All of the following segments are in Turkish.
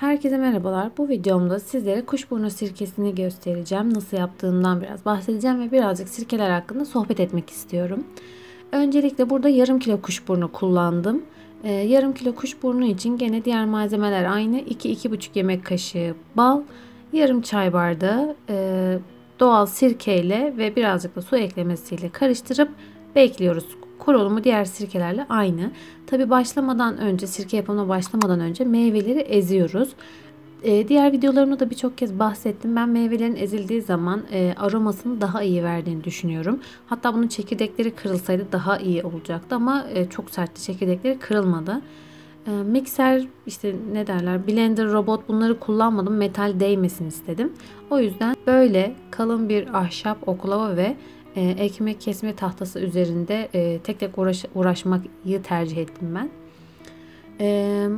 Herkese merhabalar. Bu videomda sizlere kuşburnu sirkesini göstereceğim. Nasıl yaptığımdan biraz bahsedeceğim ve birazcık sirkeler hakkında sohbet etmek istiyorum. Öncelikle burada yarım kilo kuşburnu kullandım. Ee, yarım kilo kuşburnu için gene diğer malzemeler aynı. 2-2,5 yemek kaşığı bal, yarım çay bardağı e, doğal sirkeyle ve birazcık da su eklemesiyle karıştırıp bekliyoruz kurulumu diğer sirkelerle aynı. Tabi başlamadan önce sirke yapımına başlamadan önce meyveleri eziyoruz. Ee, diğer videolarımda da birçok kez bahsettim. Ben meyvelerin ezildiği zaman e, aromasını daha iyi verdiğini düşünüyorum. Hatta bunun çekirdekleri kırılsaydı daha iyi olacaktı ama e, çok sertti çekirdekleri kırılmadı. E, mikser işte ne derler blender robot bunları kullanmadım metal değmesin istedim. O yüzden böyle kalın bir ahşap oklava ve e, ekmek kesme tahtası üzerinde e, tek tek uğraş, uğraşmayı tercih ettim ben. E,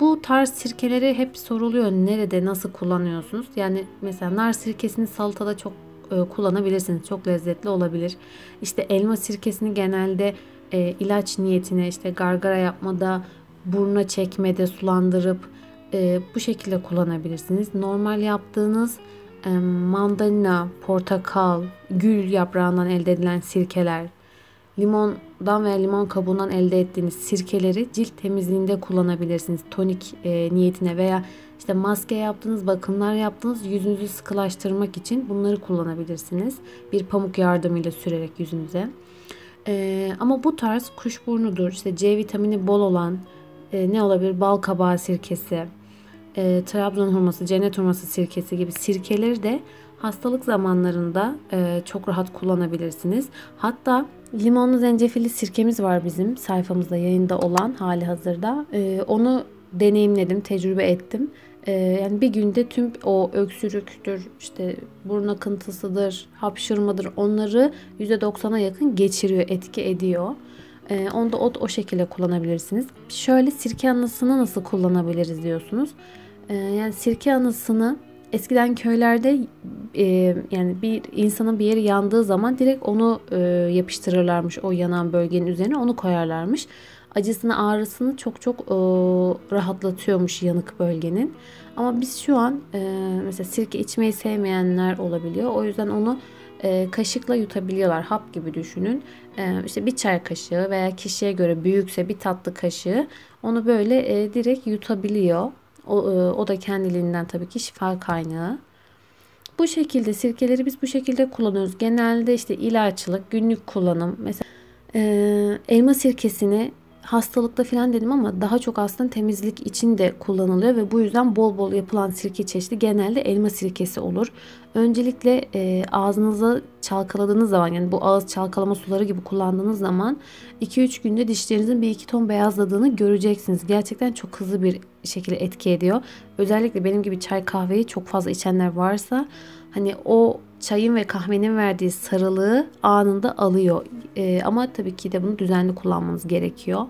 bu tarz sirkeleri hep soruluyor. Nerede, nasıl kullanıyorsunuz? Yani mesela nar sirkesini salatada çok e, kullanabilirsiniz. Çok lezzetli olabilir. İşte elma sirkesini genelde e, ilaç niyetine işte gargara yapmada, buruna çekmede sulandırıp bu şekilde kullanabilirsiniz. Normal yaptığınız mandalina, portakal, gül yaprağından elde edilen sirkeler, limondan veya limon kabuğundan elde ettiğiniz sirkeleri cilt temizliğinde kullanabilirsiniz. Tonik e, niyetine veya işte maske yaptığınız, bakımlar yaptığınız yüzünüzü sıkılaştırmak için bunları kullanabilirsiniz. Bir pamuk yardımıyla sürerek yüzünüze. E, ama bu tarz kuşburnudur, işte C vitamini bol olan e, ne olabilir? Bal kabağı sirkesi, e, Trabzon hurması, cennet hurması sirkesi gibi sirkeleri de hastalık zamanlarında e, çok rahat kullanabilirsiniz. Hatta limonlu zencefilli sirkemiz var bizim sayfamızda yayında olan hali hazırda. E, onu deneyimledim, tecrübe ettim. E, yani bir günde tüm o öksürüktür, işte burun akıntısıdır, hapşırmadır onları %90'a yakın geçiriyor, etki ediyor. E, onu da o, o şekilde kullanabilirsiniz. Şöyle sirke anısını nasıl kullanabiliriz diyorsunuz. E, yani sirke anısını eskiden köylerde e, yani bir insanın bir yeri yandığı zaman direkt onu e, yapıştırırlarmış o yanan bölgenin üzerine onu koyarlarmış. Acısını ağrısını çok çok e, rahatlatıyormuş yanık bölgenin. Ama biz şu an e, mesela sirke içmeyi sevmeyenler olabiliyor. O yüzden onu e, kaşıkla yutabiliyorlar. Hap gibi düşünün. E, işte bir çay kaşığı veya kişiye göre büyükse bir tatlı kaşığı onu böyle e, direkt yutabiliyor. O, e, o da kendiliğinden tabii ki şifa kaynağı. Bu şekilde sirkeleri biz bu şekilde kullanıyoruz. Genelde işte ilaçlık, günlük kullanım. Mesela e, elma sirkesini hastalıkta falan dedim ama daha çok aslında temizlik için de kullanılıyor ve bu yüzden bol bol yapılan sirke çeşidi genelde elma sirkesi olur. Öncelikle e, ağzınıza çalkaladığınız zaman yani bu ağız çalkalama suları gibi kullandığınız zaman 2-3 günde dişlerinizin bir iki ton beyazladığını göreceksiniz. Gerçekten çok hızlı bir şekilde etki ediyor. Özellikle benim gibi çay kahveyi çok fazla içenler varsa hani o çayın ve kahvenin verdiği sarılığı anında alıyor. E, ama tabii ki de bunu düzenli kullanmanız gerekiyor.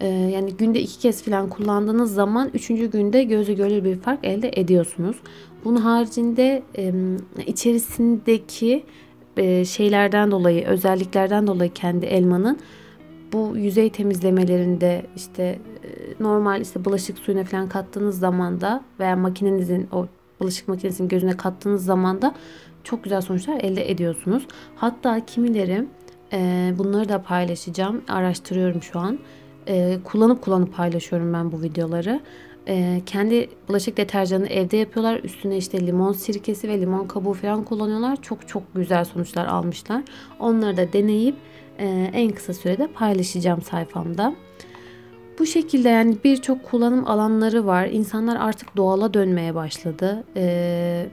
E, yani günde iki kez falan kullandığınız zaman üçüncü günde gözü görülür bir fark elde ediyorsunuz. Bunun haricinde e, içerisindeki e, şeylerden dolayı, özelliklerden dolayı kendi elmanın bu yüzey temizlemelerinde işte e, normal işte bulaşık suyuna falan kattığınız zaman da veya makinenizin o bulaşık makinesinin gözüne kattığınız zaman da çok güzel sonuçlar elde ediyorsunuz. Hatta kimileri e, bunları da paylaşacağım. Araştırıyorum şu an. E, kullanıp kullanıp paylaşıyorum ben bu videoları. E, kendi bulaşık deterjanını evde yapıyorlar. Üstüne işte limon sirkesi ve limon kabuğu falan kullanıyorlar. Çok çok güzel sonuçlar almışlar. Onları da deneyip e, en kısa sürede paylaşacağım sayfamda. Bu şekilde yani birçok kullanım alanları var. İnsanlar artık doğala dönmeye başladı. Ee,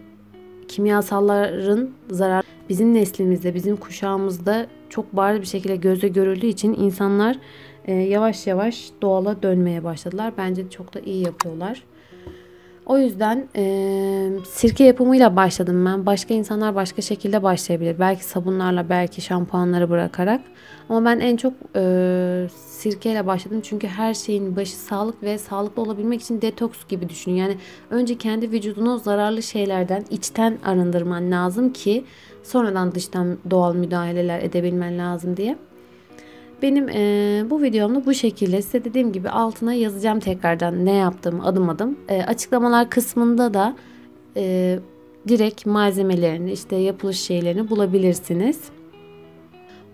kimyasalların zarar bizim neslimizde, bizim kuşağımızda çok bariz bir şekilde göze görüldüğü için insanlar e, yavaş yavaş doğala dönmeye başladılar. Bence çok da iyi yapıyorlar. O yüzden e, sirke yapımıyla başladım ben. Başka insanlar başka şekilde başlayabilir. Belki sabunlarla, belki şampuanları bırakarak. Ama ben en çok e, sirkeyle başladım. Çünkü her şeyin başı sağlık ve sağlıklı olabilmek için detoks gibi düşünün. Yani önce kendi vücudunu zararlı şeylerden içten arındırman lazım ki sonradan dıştan doğal müdahaleler edebilmen lazım diye. Benim e, bu videomda bu şekilde size dediğim gibi altına yazacağım tekrardan ne yaptığımı adım adım. E, açıklamalar kısmında da e, direkt malzemelerini işte yapılış şeylerini bulabilirsiniz.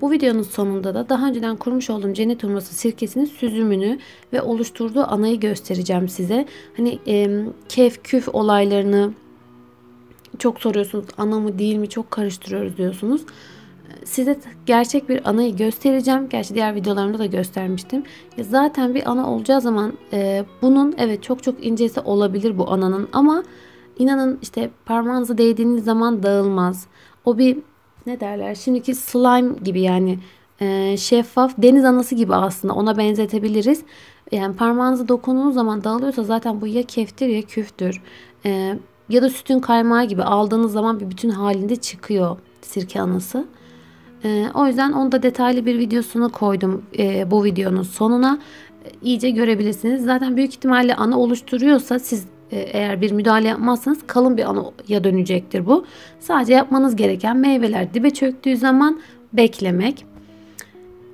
Bu videonun sonunda da daha önceden kurmuş olduğum cennet hurması sirkesinin süzümünü ve oluşturduğu anayı göstereceğim size. Hani e, kef küf olaylarını çok soruyorsunuz. Ana mı değil mi çok karıştırıyoruz diyorsunuz. Size gerçek bir anayı göstereceğim. Gerçi diğer videolarımda da göstermiştim. Zaten bir ana olacağı zaman e, bunun evet çok çok incesi olabilir bu ananın ama inanın işte parmağınızı değdiğiniz zaman dağılmaz. O bir ne derler şimdiki slime gibi yani e, şeffaf deniz anası gibi aslında ona benzetebiliriz. Yani parmağınızı dokunduğunuz zaman dağılıyorsa zaten bu ya keftir ya küftür. E, ya da sütün kaymağı gibi aldığınız zaman bir bütün halinde çıkıyor sirke anası. E, o yüzden onu da detaylı bir videosunu koydum e, bu videonun sonuna. E, iyice görebilirsiniz. Zaten büyük ihtimalle ana oluşturuyorsa siz e, eğer bir müdahale yapmazsanız kalın bir anaya dönecektir bu. Sadece yapmanız gereken meyveler dibe çöktüğü zaman beklemek.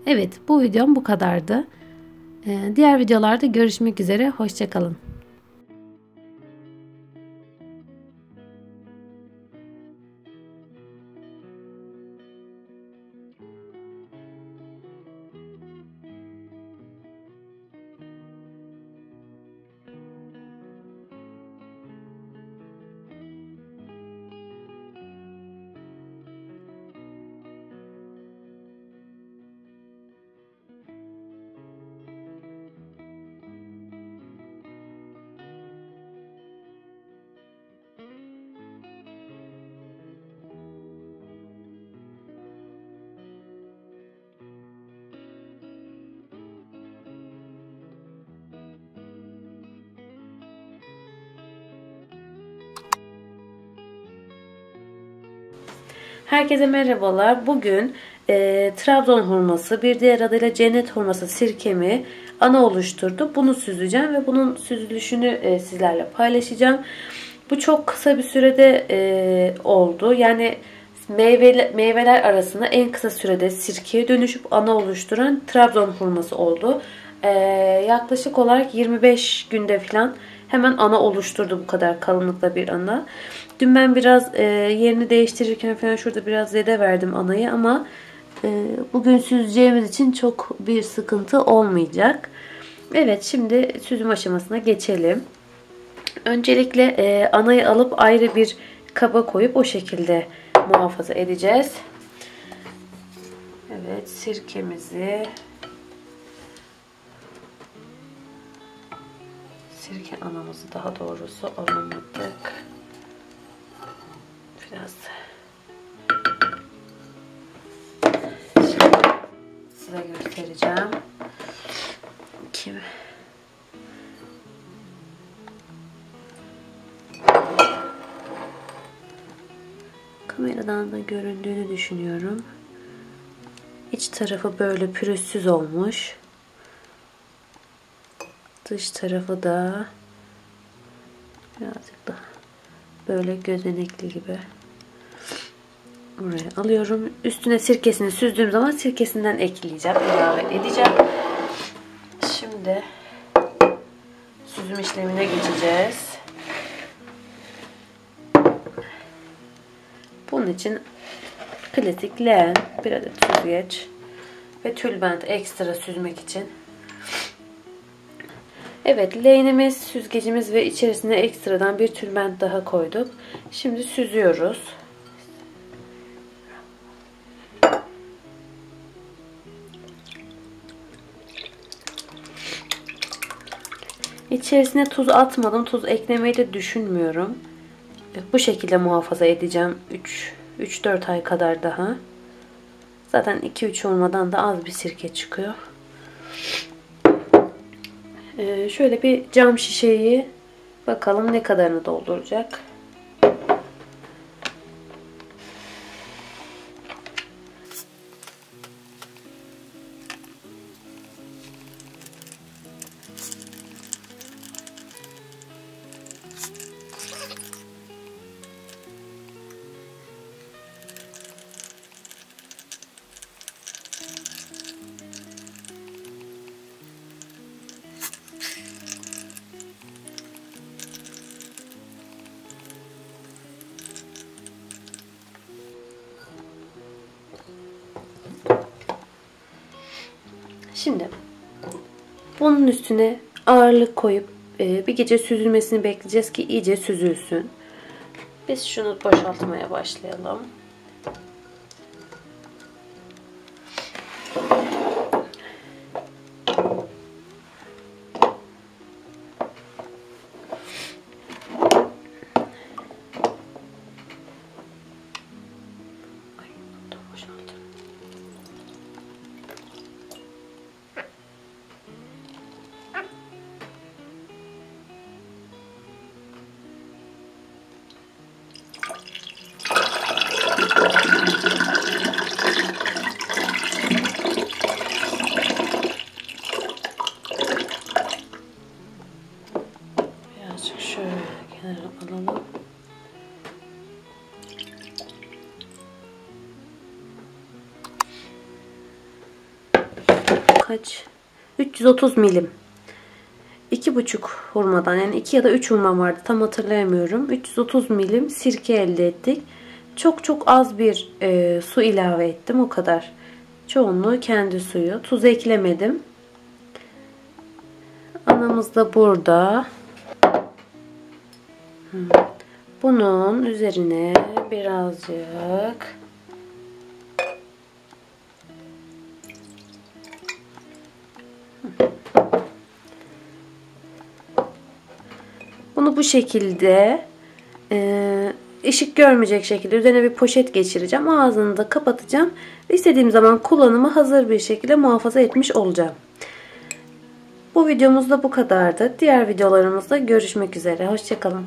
Evet bu videom bu kadardı. E, diğer videolarda görüşmek üzere. Hoşçakalın. Herkese merhabalar. Bugün e, Trabzon hurması, bir diğer adıyla cennet hurması sirkemi ana oluşturdu. Bunu süzeceğim ve bunun süzülüşünü e, sizlerle paylaşacağım. Bu çok kısa bir sürede e, oldu. Yani meyveler, meyveler arasında en kısa sürede sirkeye dönüşüp ana oluşturan Trabzon hurması oldu. E, yaklaşık olarak 25 günde falan hemen ana oluşturdu bu kadar kalınlıkla bir ana. Dün ben biraz e, yerini değiştirirken falan şurada biraz zede verdim anayı ama e, bugün süzeceğimiz için çok bir sıkıntı olmayacak. Evet şimdi süzüm aşamasına geçelim. Öncelikle e, anayı alıp ayrı bir kaba koyup o şekilde muhafaza edeceğiz. Evet sirkemizi sirke anamızı daha doğrusu alamadık. Biraz Şimdi size göstereceğim. Kim? Kameradan da göründüğünü düşünüyorum. İç tarafı böyle pürüzsüz olmuş. Dış tarafı da böyle gözenekli gibi. Buraya alıyorum. Üstüne sirkesini süzdüğüm zaman sirkesinden ekleyeceğim. ilave edeceğim. Şimdi süzüm işlemine geçeceğiz. Bunun için klasik leğen, bir adet süzgeç ve tülbent ekstra süzmek için Evet leğenimiz, süzgecimiz ve içerisine ekstradan bir tülbent daha koyduk. Şimdi süzüyoruz. İçerisine tuz atmadım. Tuz eklemeyi de düşünmüyorum. Bu şekilde muhafaza edeceğim. 3-4 ay kadar daha. Zaten 2-3 olmadan da az bir sirke çıkıyor. Ee, şöyle bir cam şişeyi bakalım ne kadarını dolduracak. Şimdi bunun üstüne ağırlık koyup e, bir gece süzülmesini bekleyeceğiz ki iyice süzülsün. Biz şunu boşaltmaya başlayalım. Kaç? 330 milim. 2,5 hurmadan yani 2 ya da 3 hurma vardı tam hatırlayamıyorum. 330 milim sirke elde ettik. Çok çok az bir e, su ilave ettim o kadar. Çoğunluğu kendi suyu. Tuz eklemedim. Anamız da burada. Bunun üzerine birazcık Bu şekilde e, ışık görmeyecek şekilde üzerine bir poşet geçireceğim. Ağzını da kapatacağım. İstediğim zaman kullanımı hazır bir şekilde muhafaza etmiş olacağım. Bu videomuz da bu kadardı. Diğer videolarımızda görüşmek üzere. Hoşçakalın.